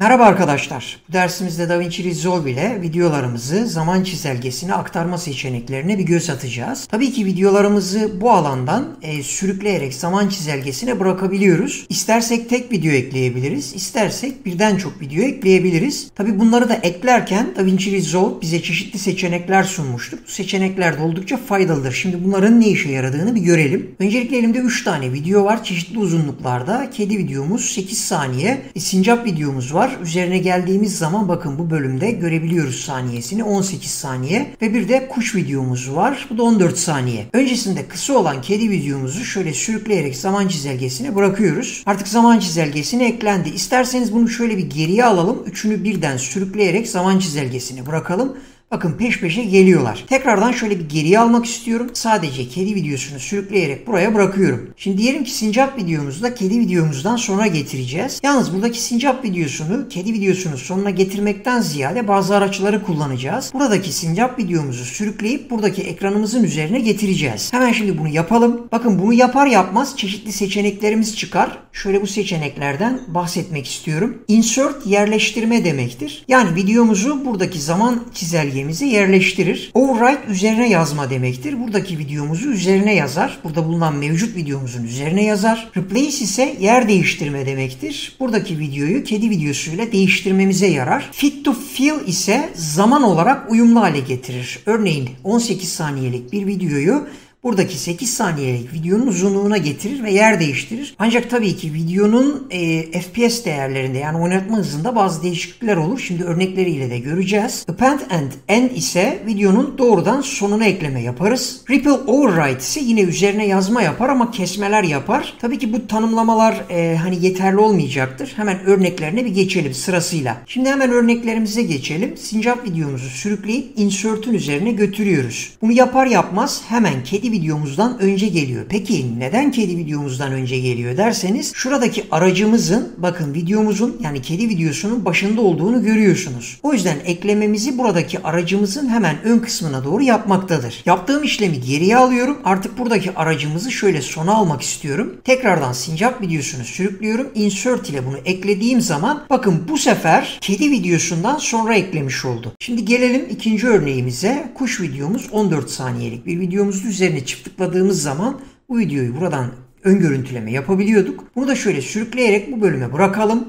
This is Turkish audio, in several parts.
Merhaba arkadaşlar. Bu dersimizde DaVinci Resolve ile videolarımızı zaman çizelgesine aktarma seçeneklerine bir göz atacağız. Tabii ki videolarımızı bu alandan e, sürükleyerek zaman çizelgesine bırakabiliyoruz. İstersek tek video ekleyebiliriz, istersek birden çok video ekleyebiliriz. Tabii bunları da eklerken DaVinci Resolve bize çeşitli seçenekler sunmuştur. Bu seçenekler de oldukça faydalıdır. Şimdi bunların ne işe yaradığını bir görelim. Öncelikle elimde 3 tane video var. Çeşitli uzunluklarda. Kedi videomuz 8 saniye. E, sincap videomuz var var. Üzerine geldiğimiz zaman bakın bu bölümde görebiliyoruz saniyesini 18 saniye ve bir de kuş videomuz var. Bu da 14 saniye. Öncesinde kısa olan kedi videomuzu şöyle sürükleyerek zaman çizelgesine bırakıyoruz. Artık zaman çizelgesine eklendi. İsterseniz bunu şöyle bir geriye alalım. Üçünü birden sürükleyerek zaman çizelgesine bırakalım. Bakın peş peşe geliyorlar. Tekrardan şöyle bir geriye almak istiyorum. Sadece kedi videosunu sürükleyerek buraya bırakıyorum. Şimdi diyelim ki sincap videomuzu da kedi videomuzdan sonra getireceğiz. Yalnız buradaki sincap videosunu kedi videosunun sonuna getirmekten ziyade bazı araçları kullanacağız. Buradaki sincap videomuzu sürükleyip buradaki ekranımızın üzerine getireceğiz. Hemen şimdi bunu yapalım. Bakın bunu yapar yapmaz çeşitli seçeneklerimiz çıkar. Şöyle bu seçeneklerden bahsetmek istiyorum. Insert yerleştirme demektir. Yani videomuzu buradaki zaman çizelgesi belgemizi yerleştirir. Overwrite üzerine yazma demektir. Buradaki videomuzu üzerine yazar. Burada bulunan mevcut videomuzun üzerine yazar. Replace ise yer değiştirme demektir. Buradaki videoyu kedi videosuyla değiştirmemize yarar. Fit to fill ise zaman olarak uyumlu hale getirir. Örneğin 18 saniyelik bir videoyu buradaki 8 saniyelik videonun uzunluğuna getirir ve yer değiştirir. Ancak tabii ki videonun e, FPS değerlerinde yani oynatma hızında bazı değişiklikler olur. Şimdi örnekleriyle de göreceğiz. Append and end ise videonun doğrudan sonuna ekleme yaparız. Ripple override ise yine üzerine yazma yapar ama kesmeler yapar. Tabii ki bu tanımlamalar e, hani yeterli olmayacaktır. Hemen örneklerine bir geçelim sırasıyla. Şimdi hemen örneklerimize geçelim. Sincap videomuzu sürükleyip insert'ün üzerine götürüyoruz. Bunu yapar yapmaz hemen kedi videomuzdan önce geliyor. Peki neden kedi videomuzdan önce geliyor derseniz şuradaki aracımızın bakın videomuzun yani kedi videosunun başında olduğunu görüyorsunuz. O yüzden eklememizi buradaki aracımızın hemen ön kısmına doğru yapmaktadır. Yaptığım işlemi geriye alıyorum. Artık buradaki aracımızı şöyle sona almak istiyorum. Tekrardan sincap videosunu sürüklüyorum. Insert ile bunu eklediğim zaman bakın bu sefer kedi videosundan sonra eklemiş oldu. Şimdi gelelim ikinci örneğimize. Kuş videomuz 14 saniyelik bir videomuzun üzerine çift tıkladığımız zaman bu videoyu buradan ön görüntüleme yapabiliyorduk. Bunu da şöyle sürükleyerek bu bölüme bırakalım.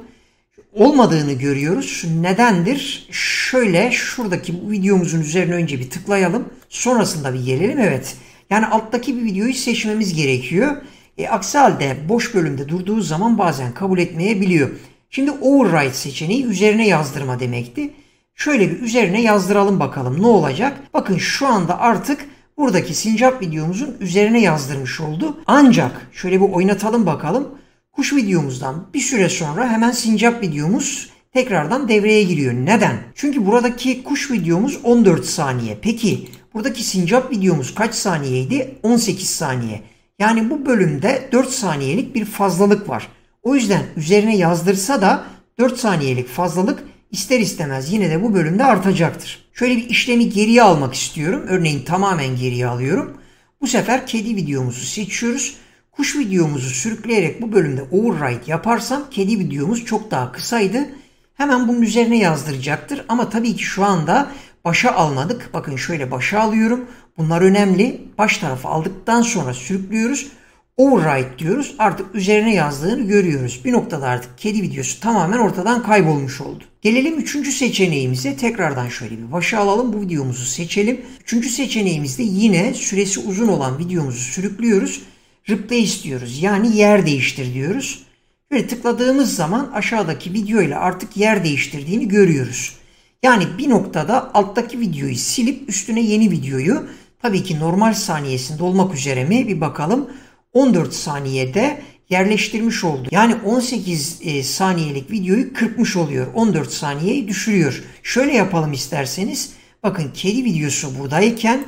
Olmadığını görüyoruz. Nedendir? Şöyle şuradaki bu videomuzun üzerine önce bir tıklayalım. Sonrasında bir gelelim. Evet. Yani alttaki bir videoyu seçmemiz gerekiyor. E, aksi halde boş bölümde durduğu zaman bazen kabul etmeyebiliyor. Şimdi override seçeneği üzerine yazdırma demekti. Şöyle bir üzerine yazdıralım bakalım ne olacak. Bakın şu anda artık buradaki sincap videomuzun üzerine yazdırmış oldu. Ancak şöyle bir oynatalım bakalım. Kuş videomuzdan bir süre sonra hemen sincap videomuz tekrardan devreye giriyor. Neden? Çünkü buradaki kuş videomuz 14 saniye. Peki buradaki sincap videomuz kaç saniyeydi? 18 saniye. Yani bu bölümde 4 saniyelik bir fazlalık var. O yüzden üzerine yazdırsa da 4 saniyelik fazlalık ister istemez yine de bu bölümde artacaktır. Şöyle bir işlemi geriye almak istiyorum. Örneğin tamamen geriye alıyorum. Bu sefer kedi videomuzu seçiyoruz. Kuş videomuzu sürükleyerek bu bölümde override yaparsam kedi videomuz çok daha kısaydı. Hemen bunun üzerine yazdıracaktır. Ama tabii ki şu anda başa almadık. Bakın şöyle başa alıyorum. Bunlar önemli. Baş tarafı aldıktan sonra sürüklüyoruz override diyoruz. Artık üzerine yazdığını görüyoruz. Bir noktada artık kedi videosu tamamen ortadan kaybolmuş oldu. Gelelim üçüncü seçeneğimize. Tekrardan şöyle bir başa alalım. Bu videomuzu seçelim. Üçüncü seçeneğimizde yine süresi uzun olan videomuzu sürüklüyoruz. Replace diyoruz. Yani yer değiştir diyoruz. Böyle tıkladığımız zaman aşağıdaki video ile artık yer değiştirdiğini görüyoruz. Yani bir noktada alttaki videoyu silip üstüne yeni videoyu tabii ki normal saniyesinde olmak üzere mi bir bakalım. 14 saniyede yerleştirmiş oldu. Yani 18 e, saniyelik videoyu kırpmış oluyor. 14 saniyeyi düşürüyor. Şöyle yapalım isterseniz. Bakın kedi videosu buradayken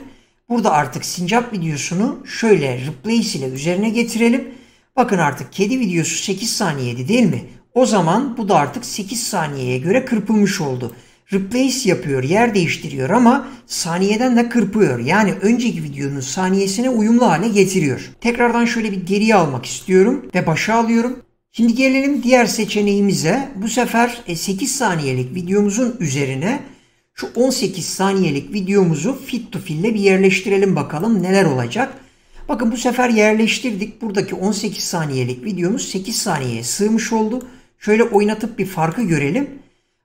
burada artık sincap videosunu şöyle replace ile üzerine getirelim. Bakın artık kedi videosu 8 saniyeydi değil mi? O zaman bu da artık 8 saniyeye göre kırpılmış oldu replace yapıyor, yer değiştiriyor ama saniyeden de kırpıyor. Yani önceki videonun saniyesine uyumlu hale getiriyor. Tekrardan şöyle bir geriye almak istiyorum ve başa alıyorum. Şimdi gelelim diğer seçeneğimize. Bu sefer 8 e, saniyelik videomuzun üzerine şu 18 saniyelik videomuzu fit to fill ile bir yerleştirelim bakalım neler olacak. Bakın bu sefer yerleştirdik. Buradaki 18 saniyelik videomuz 8 saniyeye sığmış oldu. Şöyle oynatıp bir farkı görelim.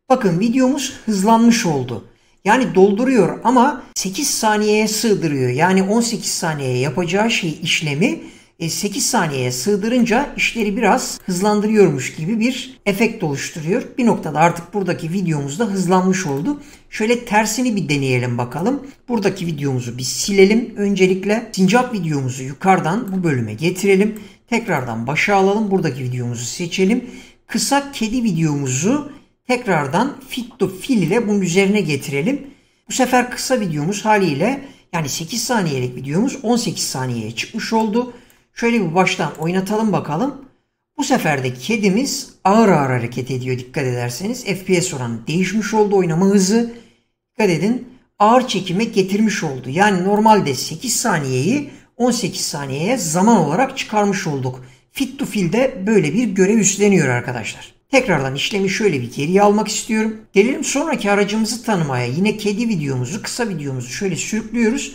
Bakın videomuz hızlanmış oldu. Yani dolduruyor ama 8 saniyeye sığdırıyor. Yani 18 saniyeye yapacağı şey işlemi 8 e, saniyeye sığdırınca işleri biraz hızlandırıyormuş gibi bir efekt oluşturuyor. Bir noktada artık buradaki videomuz da hızlanmış oldu. Şöyle tersini bir deneyelim bakalım. Buradaki videomuzu bir silelim. Öncelikle sincap videomuzu yukarıdan bu bölüme getirelim. Tekrardan başa alalım. Buradaki videomuzu seçelim. Kısa kedi videomuzu tekrardan fit to fill ile bunun üzerine getirelim. Bu sefer kısa videomuz haliyle yani 8 saniyelik videomuz 18 saniyeye çıkmış oldu. Şöyle bir baştan oynatalım bakalım. Bu sefer de kedimiz ağır ağır hareket ediyor dikkat ederseniz. FPS oranı değişmiş oldu oynama hızı. Dikkat edin ağır çekime getirmiş oldu. Yani normalde 8 saniyeyi 18 saniyeye zaman olarak çıkarmış olduk. Fit to Fill'de böyle bir görev üstleniyor arkadaşlar. Tekrardan işlemi şöyle bir geriye almak istiyorum. Gelelim sonraki aracımızı tanımaya. Yine kedi videomuzu, kısa videomuzu şöyle sürüklüyoruz.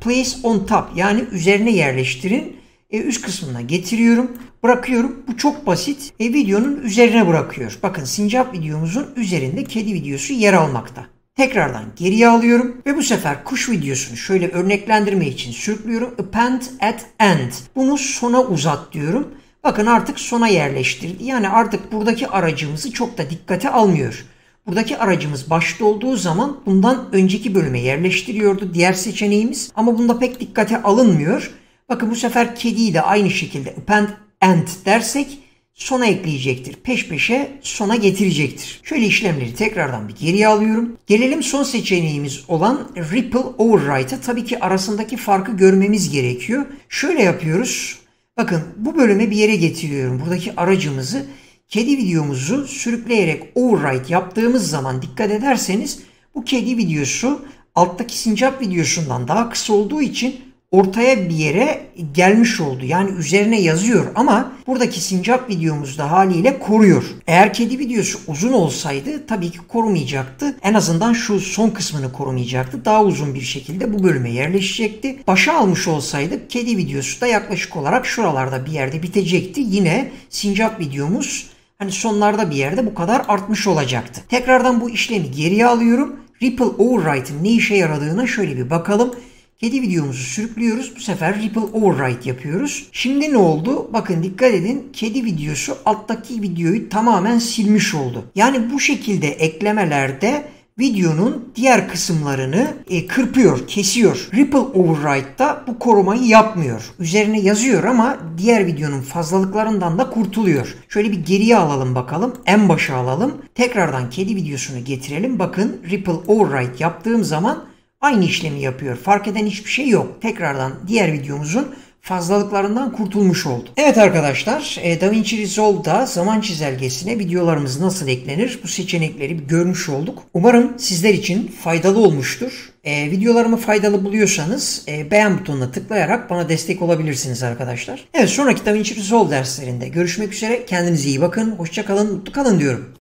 Place on top yani üzerine yerleştirin e, üst kısmına getiriyorum. Bırakıyorum. Bu çok basit. E, videonun üzerine bırakıyor. Bakın sincap videomuzun üzerinde kedi videosu yer almakta. Tekrardan geriye alıyorum ve bu sefer kuş videosunu şöyle örneklendirme için sürüklüyorum. Append at end. Bunu sona uzat diyorum. Bakın artık sona yerleştirdi. Yani artık buradaki aracımızı çok da dikkate almıyor. Buradaki aracımız başta olduğu zaman bundan önceki bölüme yerleştiriyordu diğer seçeneğimiz. Ama bunda pek dikkate alınmıyor. Bakın bu sefer kediyi de aynı şekilde append and dersek sona ekleyecektir. Peş peşe sona getirecektir. Şöyle işlemleri tekrardan bir geriye alıyorum. Gelelim son seçeneğimiz olan Ripple Overwrite'a. Tabii ki arasındaki farkı görmemiz gerekiyor. Şöyle yapıyoruz. Bakın bu bölüme bir yere getiriyorum. Buradaki aracımızı kedi videomuzu sürükleyerek overwrite yaptığımız zaman dikkat ederseniz bu kedi videosu alttaki sincap videosundan daha kısa olduğu için ortaya bir yere gelmiş oldu. Yani üzerine yazıyor ama buradaki sincap videomuzda haliyle koruyor. Eğer kedi videosu uzun olsaydı tabii ki korumayacaktı. En azından şu son kısmını korumayacaktı. Daha uzun bir şekilde bu bölüme yerleşecekti. Başa almış olsaydık kedi videosu da yaklaşık olarak şuralarda bir yerde bitecekti. Yine sincap videomuz hani sonlarda bir yerde bu kadar artmış olacaktı. Tekrardan bu işlemi geriye alıyorum. Ripple Overwrite'ın ne işe yaradığına şöyle bir bakalım. Kedi videomuzu sürüklüyoruz. Bu sefer Ripple Override yapıyoruz. Şimdi ne oldu? Bakın dikkat edin. Kedi videosu alttaki videoyu tamamen silmiş oldu. Yani bu şekilde eklemelerde videonun diğer kısımlarını e, kırpıyor, kesiyor. Ripple Override'da bu korumayı yapmıyor. Üzerine yazıyor ama diğer videonun fazlalıklarından da kurtuluyor. Şöyle bir geriye alalım bakalım. En başa alalım. Tekrardan kedi videosunu getirelim. Bakın Ripple Override yaptığım zaman aynı işlemi yapıyor. Fark eden hiçbir şey yok. Tekrardan diğer videomuzun fazlalıklarından kurtulmuş oldu. Evet arkadaşlar e, DaVinci Resolve'da zaman çizelgesine videolarımız nasıl eklenir bu seçenekleri görmüş olduk. Umarım sizler için faydalı olmuştur. E, videolarımı faydalı buluyorsanız e, beğen butonuna tıklayarak bana destek olabilirsiniz arkadaşlar. Evet sonraki DaVinci Resolve derslerinde görüşmek üzere. Kendinize iyi bakın. Hoşçakalın, mutlu kalın diyorum.